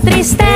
tristeza.